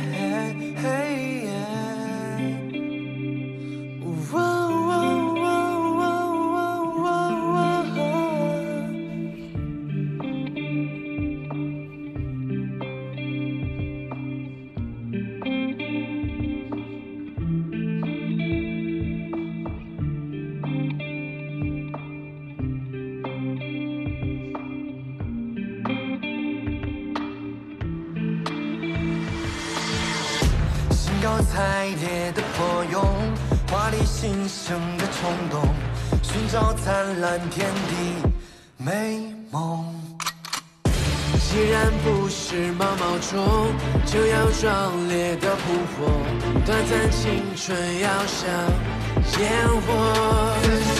hey, hey. 彩烈的破蛹，华丽新生的冲动，寻找灿烂天地美梦。既然不是毛毛虫，就要壮烈的扑火，短暂青春要像烟火。此生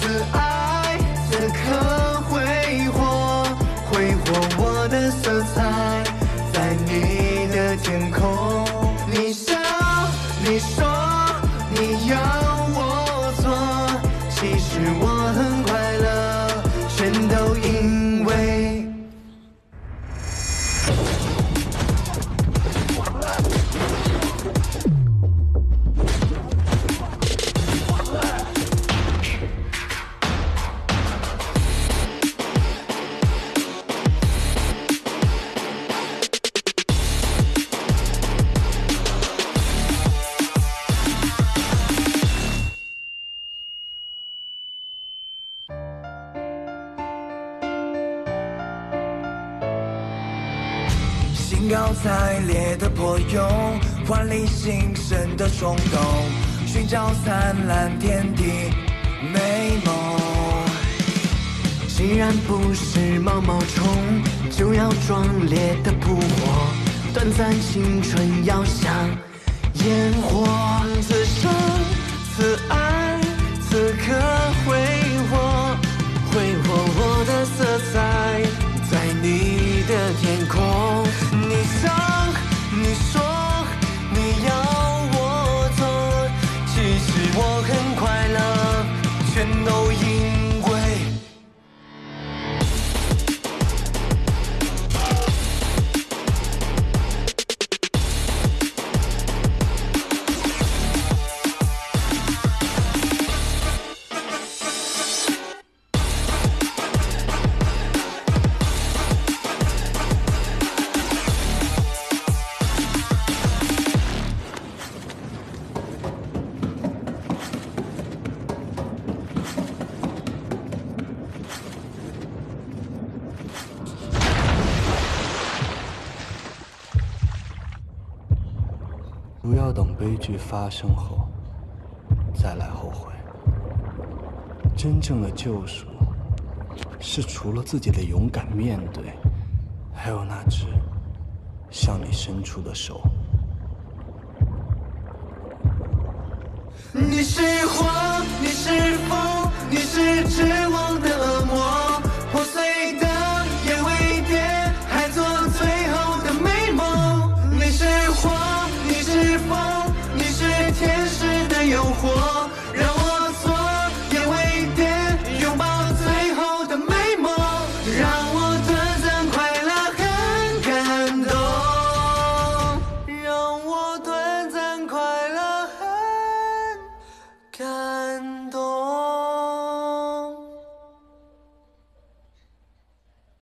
此爱，此刻挥霍，挥霍我的色彩，在你的天空。高采烈的破蛹，换丽新生的冲动，寻找灿烂天地美梦。既然不是毛毛虫，就要壮烈的扑火，短暂青春要像烟火。此生不要等悲剧发生后再来后悔。真正的救赎，是除了自己的勇敢面对，还有那只向你伸出的手。你是火，你是风，活